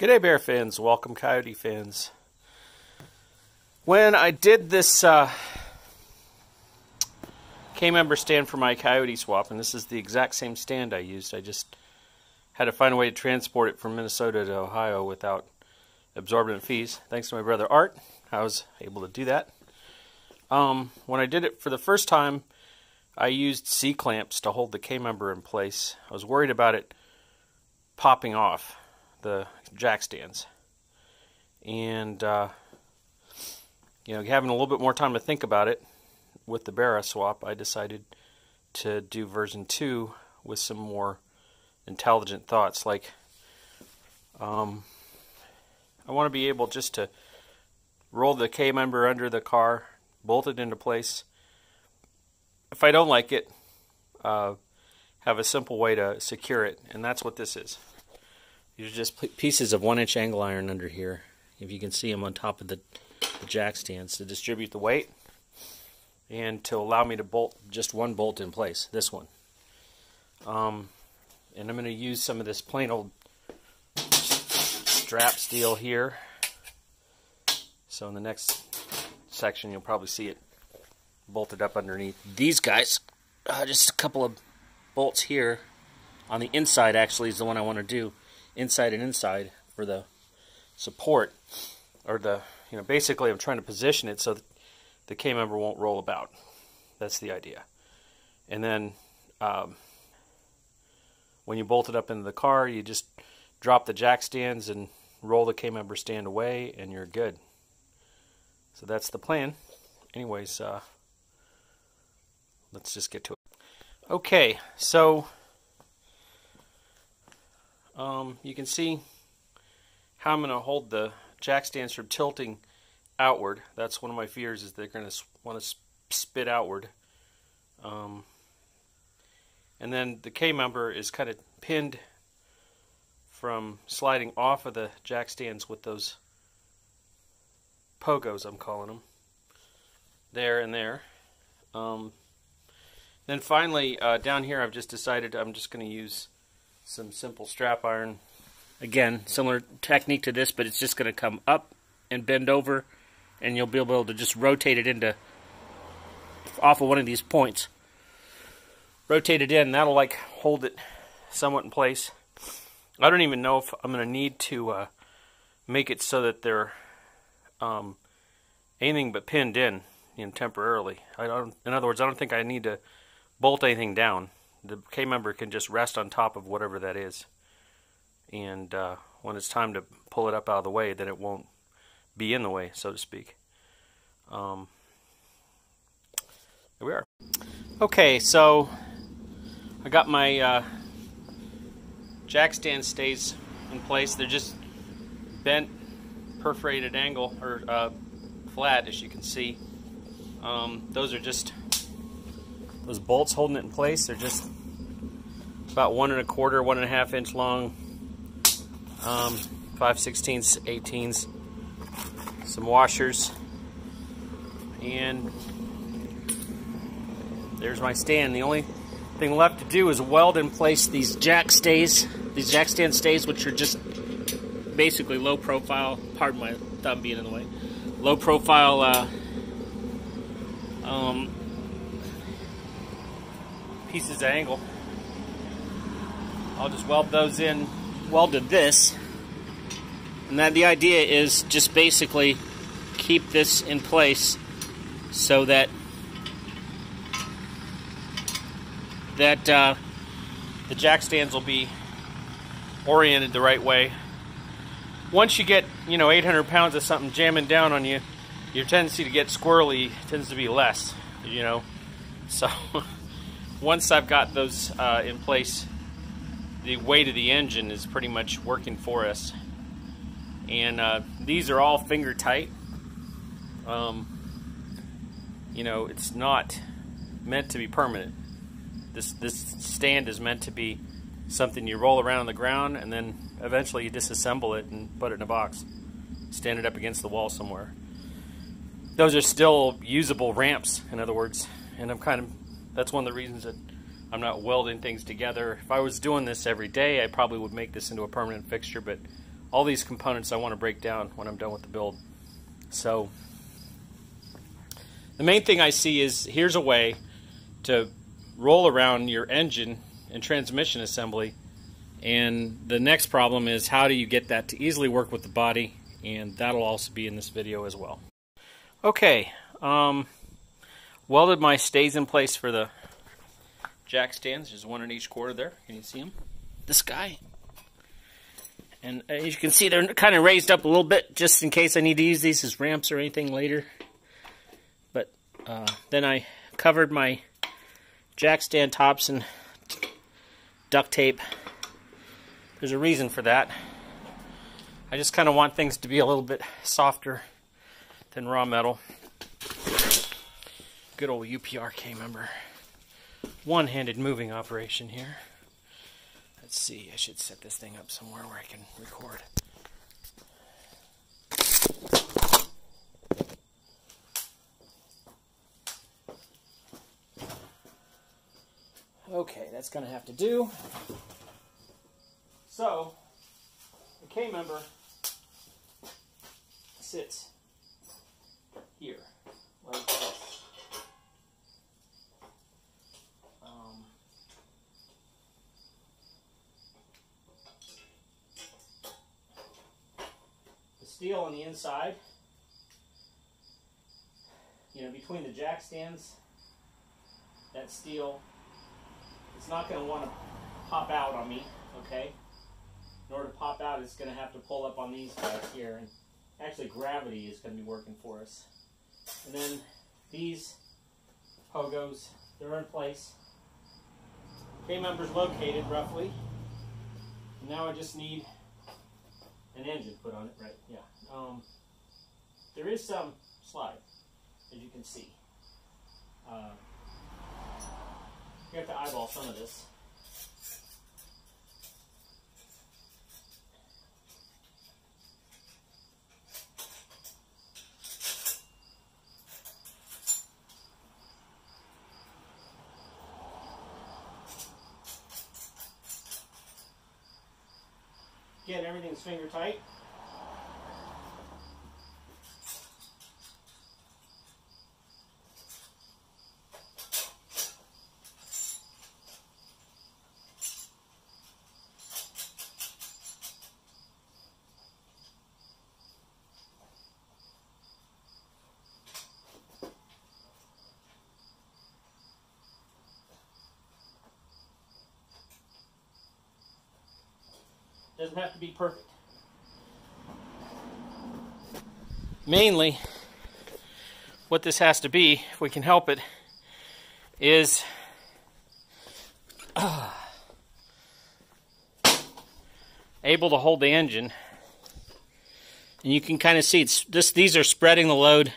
G'day Barra fans, welcome Coyote fans. When I did this uh, K-member stand for my Coyote swap, and this is the exact same stand I used, I just had to find a way to transport it from Minnesota to Ohio without absorbent fees. Thanks to my brother Art, I was able to do that. Um, when I did it for the first time, I used C-clamps to hold the K-member in place. I was worried about it popping off the jack stands. And, uh, you know, having a little bit more time to think about it with the Barra swap, I decided to do version 2 with some more intelligent thoughts. Like, um, I want to be able just to roll the K member under the car, bolt it into place. If I don't like it, uh, have a simple way to secure it, and that's what this is. These are just pieces of one inch angle iron under here. If you can see them on top of the, the jack stands to distribute the weight and to allow me to bolt just one bolt in place, this one. Um, and I'm going to use some of this plain old strap steel here. So in the next section you'll probably see it bolted up underneath these guys. Uh, just a couple of bolts here on the inside actually is the one I want to do inside and inside for the support or the you know basically I'm trying to position it so the K member won't roll about. That's the idea. And then um, when you bolt it up into the car you just drop the jack stands and roll the K member stand away and you're good. So that's the plan. Anyways uh, let's just get to it. Okay so um, you can see how I'm going to hold the jack stands from tilting outward. That's one of my fears is they're going to want to spit outward. Um, and then the K member is kind of pinned from sliding off of the jack stands with those pogos, I'm calling them, there and there. Um, then finally, uh, down here, I've just decided I'm just going to use some simple strap iron. Again, similar technique to this, but it's just going to come up and bend over, and you'll be able to just rotate it into off of one of these points. Rotate it in, that'll like hold it somewhat in place. I don't even know if I'm going to need to uh, make it so that they're um, anything but pinned in, you know, temporarily. I don't. In other words, I don't think I need to bolt anything down the K member can just rest on top of whatever that is. And uh, when it's time to pull it up out of the way, then it won't be in the way, so to speak. Um, there we are. Okay, so I got my uh, jack stand stays in place. They're just bent, perforated angle, or uh, flat, as you can see. Um, those are just those bolts holding it in place, they're just about one and a quarter, one and a half inch long. Um, 5 16ths, 18s. Some washers. And there's my stand. The only thing left to do is weld in place these jack stays, these jack stand stays, which are just basically low profile, pardon my thumb being in the way, low profile uh, um, pieces of angle. I'll just weld those in, welded this. And then the idea is just basically keep this in place so that that uh, the jack stands will be oriented the right way. Once you get, you know, 800 pounds of something jamming down on you, your tendency to get squirrely tends to be less, you know. So once I've got those uh, in place, the weight of the engine is pretty much working for us. And uh, these are all finger tight. Um, you know, it's not meant to be permanent. This this stand is meant to be something you roll around on the ground and then eventually you disassemble it and put it in a box. Stand it up against the wall somewhere. Those are still usable ramps, in other words, and I'm kind of that's one of the reasons that I'm not welding things together. If I was doing this every day, I probably would make this into a permanent fixture, but all these components I want to break down when I'm done with the build. So the main thing I see is here's a way to roll around your engine and transmission assembly and the next problem is how do you get that to easily work with the body and that'll also be in this video as well. Okay, um, welded my stays in place for the jack stands. There's one in each quarter there. Can you see them? This guy. And as you can see, they're kind of raised up a little bit just in case I need to use these as ramps or anything later. But uh, then I covered my jack stand tops in duct tape. There's a reason for that. I just kind of want things to be a little bit softer than raw metal. Good old UPRK member. One-handed moving operation here. Let's see, I should set this thing up somewhere where I can record. Okay, that's going to have to do. So, the K member sits here, like this. Um, the steel on the inside, you know, between the jack stands, that steel, it's not going to want to pop out on me, okay? In order to pop out, it's going to have to pull up on these guys here. And actually, gravity is going to be working for us. And then these pogos, they're in place. K-member's located roughly. And Now I just need an engine put on it, right? Yeah. Um, there is some slide, as you can see. Uh, you have to eyeball some of this. Again, everything's finger tight. Doesn't have to be perfect. Mainly, what this has to be, if we can help it, is uh, able to hold the engine. And you can kind of see it's this these are spreading the load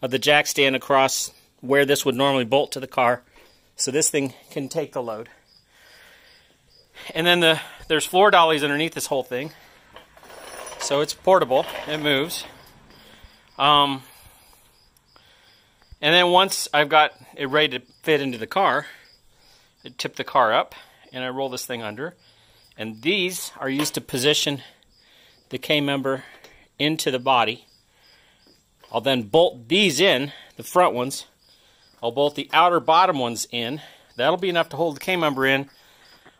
of the jack stand across where this would normally bolt to the car. So this thing can take the load. And then the there's floor dollies underneath this whole thing. So it's portable. It moves. Um, and then once I've got it ready to fit into the car, I tip the car up and I roll this thing under. And these are used to position the K-member into the body. I'll then bolt these in, the front ones. I'll bolt the outer bottom ones in. That'll be enough to hold the K-member in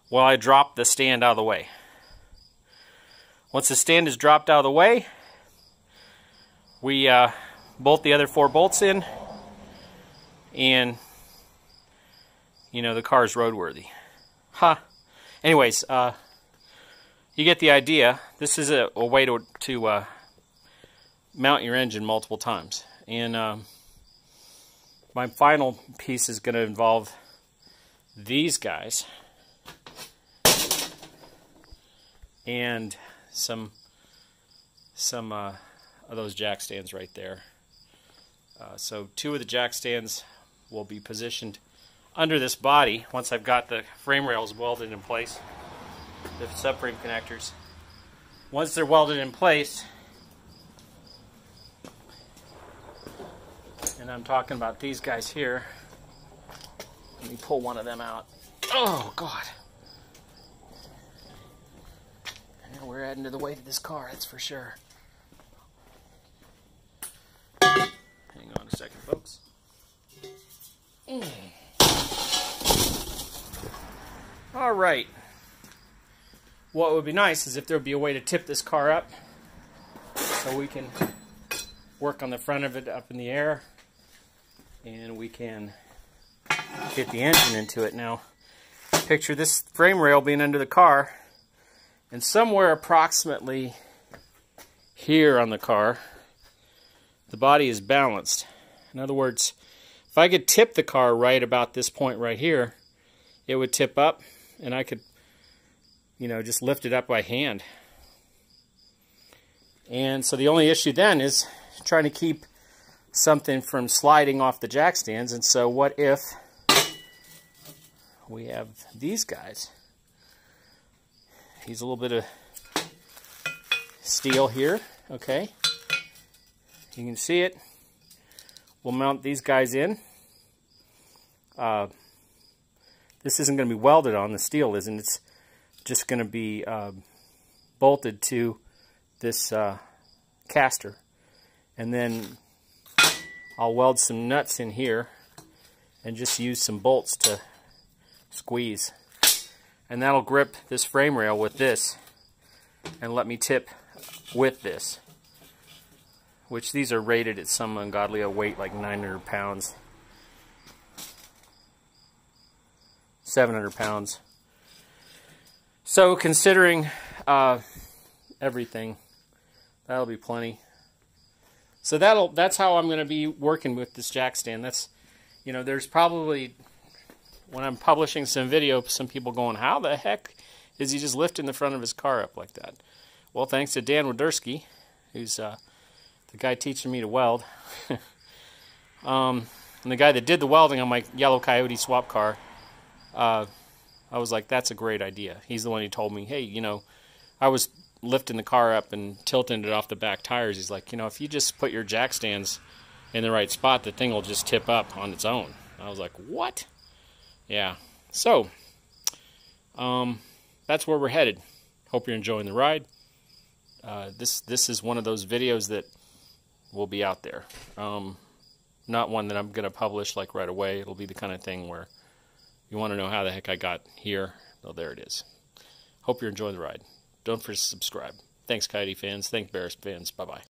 while I drop the stand out of the way. Once the stand is dropped out of the way, we uh, bolt the other four bolts in, and you know the car is roadworthy. Huh. Anyways, uh, you get the idea. This is a, a way to to uh, mount your engine multiple times, and um, my final piece is going to involve these guys and some some uh, of those jack stands right there. Uh, so two of the jack stands will be positioned under this body once I've got the frame rails welded in place, the subframe connectors. Once they're welded in place, and I'm talking about these guys here, let me pull one of them out. Oh, God. And we're adding to the weight of this car, that's for sure. Hang on a second, folks. Mm. All right. What would be nice is if there would be a way to tip this car up so we can work on the front of it up in the air and we can get the engine into it now. Picture this frame rail being under the car and somewhere approximately here on the car the body is balanced. In other words, if I could tip the car right about this point right here, it would tip up and I could, you know, just lift it up by hand. And so the only issue then is trying to keep something from sliding off the jack stands. And so what if we have these guys? He's a little bit of steel here, okay? You can see it. We'll mount these guys in. Uh, this isn't going to be welded on, the steel isn't. It's just going to be uh, bolted to this uh, caster. And then I'll weld some nuts in here and just use some bolts to squeeze. And that'll grip this frame rail with this. And let me tip with this. Which these are rated at some ungodly a weight like 900 pounds. 700 pounds. So considering uh, everything that'll be plenty. So that'll that's how I'm going to be working with this jack stand. That's you know there's probably when I'm publishing some video some people going how the heck is he just lifting the front of his car up like that well thanks to Dan Wadersky who's uh, the guy teaching me to weld. um, and the guy that did the welding on my yellow coyote swap car, uh, I was like, that's a great idea. He's the one who told me, hey, you know, I was lifting the car up and tilting it off the back tires. He's like, you know, if you just put your jack stands in the right spot, the thing will just tip up on its own. I was like, what? Yeah. So, um, that's where we're headed. Hope you're enjoying the ride. Uh, this this is one of those videos that will be out there. Um, not one that I'm going to publish like right away. It'll be the kind of thing where you want to know how the heck I got here. Well, there it is. Hope you're enjoying the ride. Don't forget to subscribe. Thanks, Coyote fans. Thanks, Bears fans. Bye bye.